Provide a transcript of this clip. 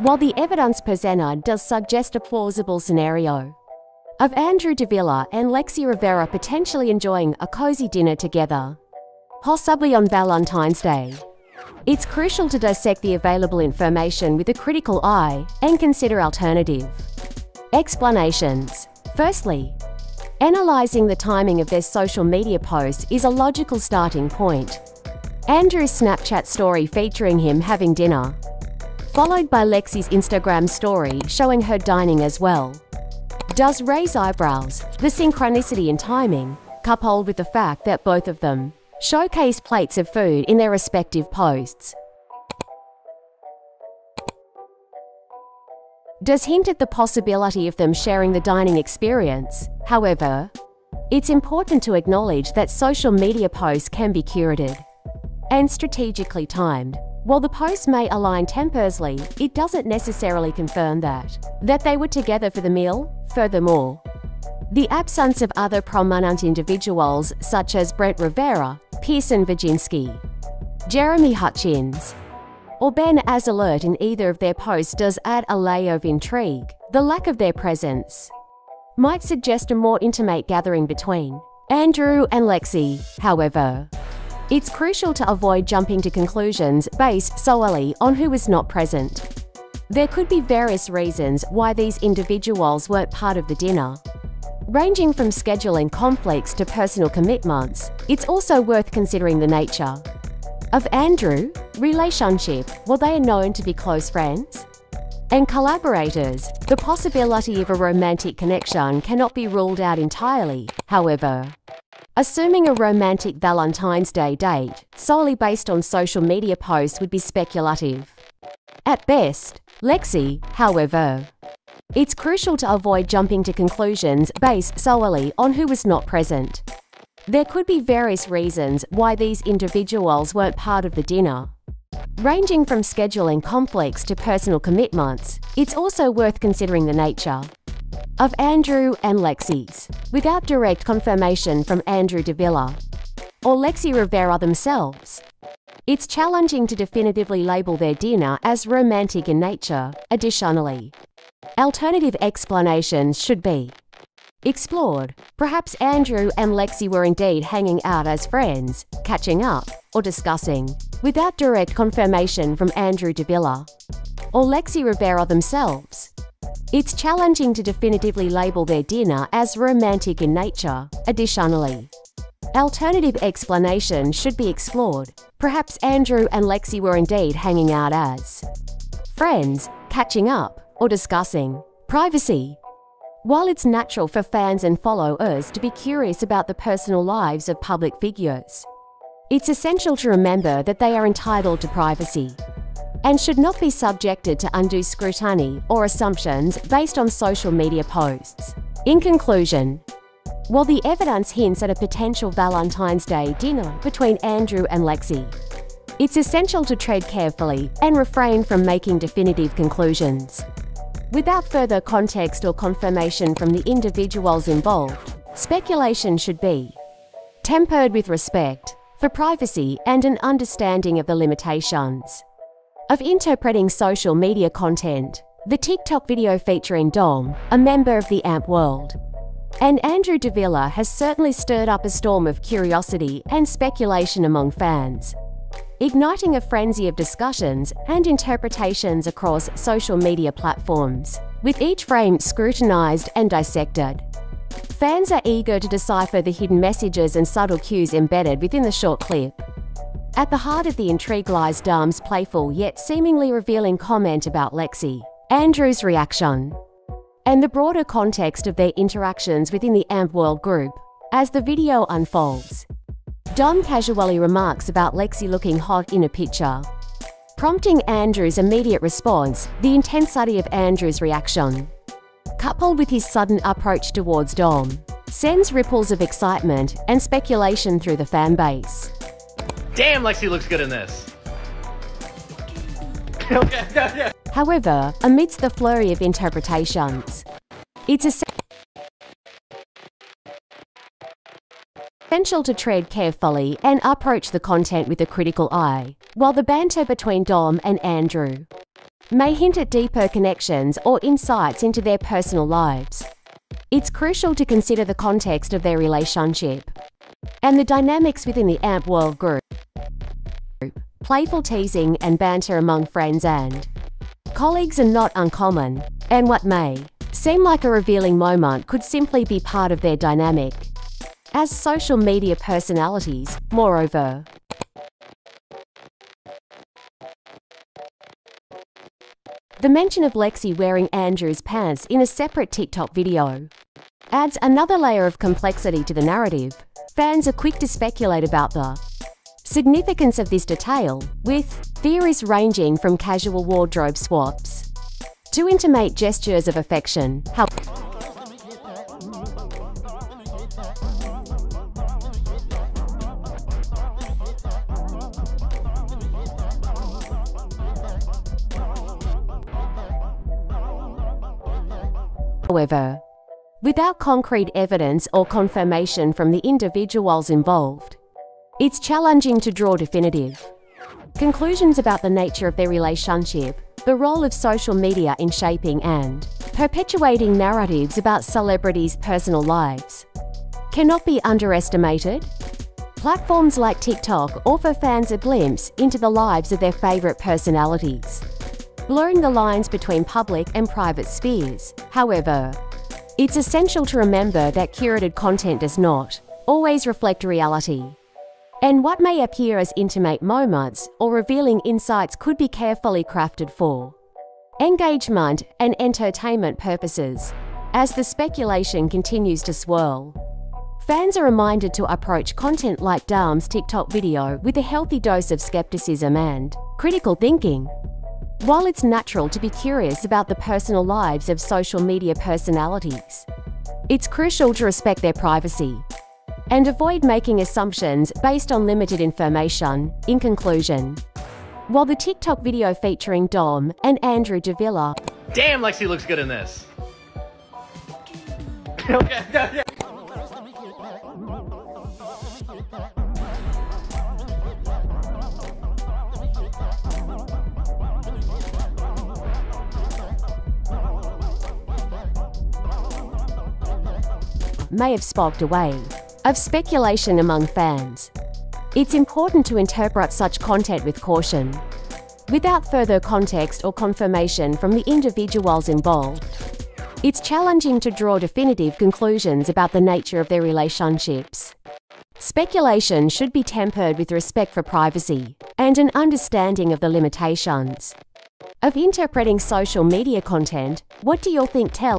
while the evidence presented does suggest a plausible scenario of Andrew Davila and Lexi Rivera potentially enjoying a cozy dinner together, possibly on Valentine's Day. It's crucial to dissect the available information with a critical eye and consider alternative explanations. Firstly, analyzing the timing of their social media posts is a logical starting point. Andrew's Snapchat story featuring him having dinner, followed by Lexi's Instagram story showing her dining as well, does raise eyebrows. The synchronicity in timing, coupled with the fact that both of them showcase plates of food in their respective posts, does hint at the possibility of them sharing the dining experience. However, it's important to acknowledge that social media posts can be curated and strategically timed. While the post may align tempersely, it doesn't necessarily confirm that that they were together for the meal. Furthermore, the absence of other prominent individuals such as Brent Rivera, Pierson Wodzynski, Jeremy Hutchins, or Ben Azelart in either of their posts does add a layer of intrigue. The lack of their presence might suggest a more intimate gathering between Andrew and Lexi, however. It's crucial to avoid jumping to conclusions based solely on who was not present. There could be various reasons why these individuals weren't part of the dinner. Ranging from scheduling conflicts to personal commitments, it's also worth considering the nature of Andrew, relationship, well, they are known to be close friends and collaborators. The possibility of a romantic connection cannot be ruled out entirely, however. Assuming a romantic Valentine's Day date solely based on social media posts would be speculative. At best, Lexi, however, it's crucial to avoid jumping to conclusions based solely on who was not present. There could be various reasons why these individuals weren't part of the dinner. Ranging from scheduling conflicts to personal commitments, it's also worth considering the nature of Andrew and Lexi's, without direct confirmation from Andrew Davila or Lexi Rivera themselves. It's challenging to definitively label their dinner as romantic in nature. Additionally, alternative explanations should be explored. Perhaps Andrew and Lexi were indeed hanging out as friends, catching up, or discussing, without direct confirmation from Andrew Davila or Lexi Rivera themselves. It's challenging to definitively label their dinner as romantic in nature. Additionally, alternative explanations should be explored. Perhaps Andrew and Lexi were indeed hanging out as friends, catching up, or discussing privacy. While it's natural for fans and followers to be curious about the personal lives of public figures, it's essential to remember that they are entitled to privacy and should not be subjected to undue scrutiny or assumptions based on social media posts. In conclusion, while the evidence hints at a potential Valentine's Day dinner between Andrew and Lexi, it's essential to tread carefully and refrain from making definitive conclusions. Without further context or confirmation from the individuals involved, speculation should be tempered with respect for privacy and an understanding of the limitations of interpreting social media content. The TikTok video featuring Dom, a member of the AMP world, and Andrew Davila has certainly stirred up a storm of curiosity and speculation among fans, igniting a frenzy of discussions and interpretations across social media platforms, with each frame scrutinized and dissected. Fans are eager to decipher the hidden messages and subtle cues embedded within the short clip. At the heart of the intrigue lies Dom's playful yet seemingly revealing comment about Lexi, Andrew's reaction, and the broader context of their interactions within the AMP World group. As the video unfolds, Dom casually remarks about Lexi looking hot in a picture, prompting Andrew's immediate response, the intensity of Andrew's reaction, coupled with his sudden approach towards Dom, sends ripples of excitement and speculation through the fanbase. Damn, Lexi looks good in this. However, amidst the flurry of interpretations, it's essential to tread carefully and approach the content with a critical eye, while the banter between Dom and Andrew may hint at deeper connections or insights into their personal lives. It's crucial to consider the context of their relationship and the dynamics within the AMP World Group. Playful teasing and banter among friends and colleagues are not uncommon, and what may seem like a revealing moment could simply be part of their dynamic. As social media personalities, moreover, The mention of Lexi wearing Andrew's pants in a separate TikTok video adds another layer of complexity to the narrative. Fans are quick to speculate about the significance of this detail, with theories ranging from casual wardrobe swaps to intimate gestures of affection. How However, without concrete evidence or confirmation from the individuals involved, it's challenging to draw definitive conclusions about the nature of their relationship, the role of social media in shaping and perpetuating narratives about celebrities' personal lives. Cannot be underestimated. Platforms like TikTok offer fans a glimpse into the lives of their favorite personalities blurring the lines between public and private spheres. However, it's essential to remember that curated content does not always reflect reality. And what may appear as intimate moments or revealing insights could be carefully crafted for engagement and entertainment purposes. As the speculation continues to swirl, fans are reminded to approach content like Dom's TikTok video with a healthy dose of skepticism and critical thinking. While it's natural to be curious about the personal lives of social media personalities, it's crucial to respect their privacy and avoid making assumptions based on limited information. In conclusion, while the TikTok video featuring Dom and Andrew Davila Damn, Lexi looks good in this. may have sparked a wave of speculation among fans. It's important to interpret such content with caution, without further context or confirmation from the individuals involved. It's challenging to draw definitive conclusions about the nature of their relationships. Speculation should be tempered with respect for privacy and an understanding of the limitations of interpreting social media content. What do you think tell